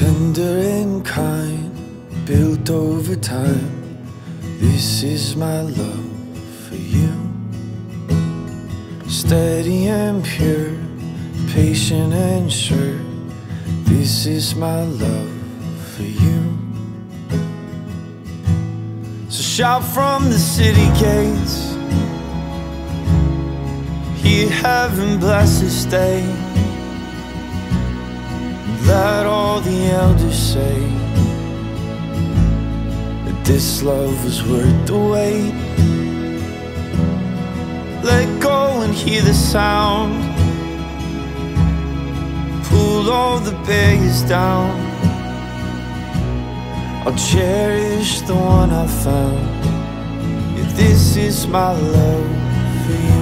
Tender and kind, built over time. This is my love for you. Steady and pure, patient and sure. This is my love for you. So shout from the city gates. Heaven bless this day. Let the elders say that this love was worth the wait. Let go and hear the sound. Pull all the barriers down. I'll cherish the one I found. Yeah, this is my love for you.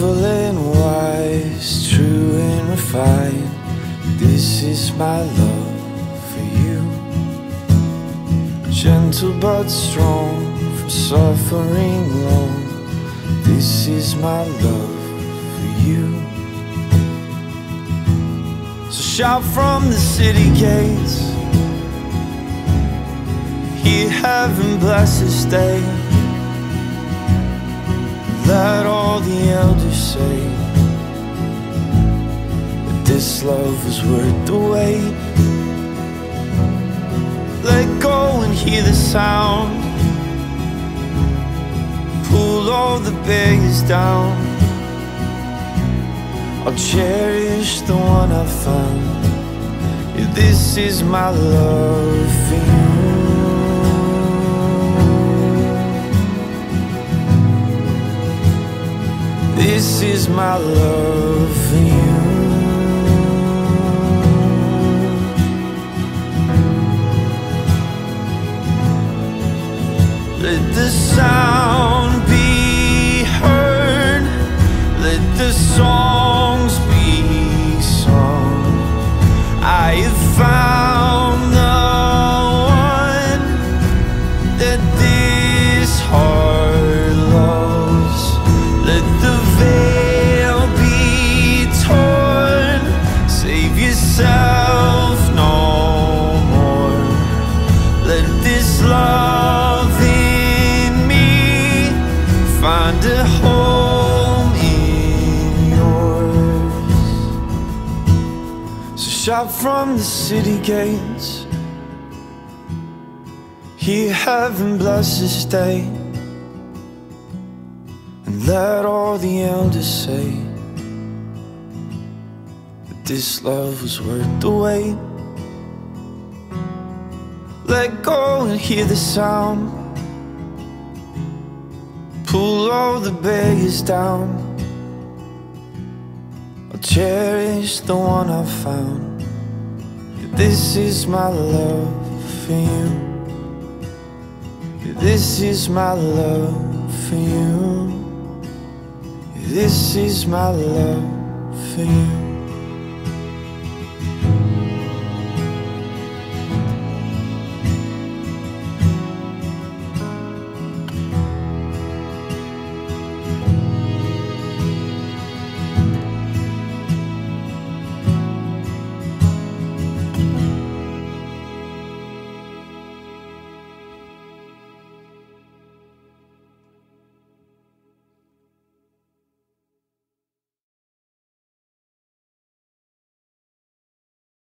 Careful and wise, true and refined. This is my love for you. Gentle but strong, from suffering long. This is my love for you. So shout from the city gates. Hear heaven bless this day. The elders say that this love was worth the wait. Let go and hear the sound. Pull all the barriers down. I'll cherish the one I found. Yeah, this is my love for you. This is my love for you. Let the sound So shout from the city gates. Hear heaven bless this day. And let all the elders say that this love was worth the wait. Let go and hear the sound. Pull all the barriers down. I'll cherish the one I found. This is my love for you. This is my love for you. This is my love for you.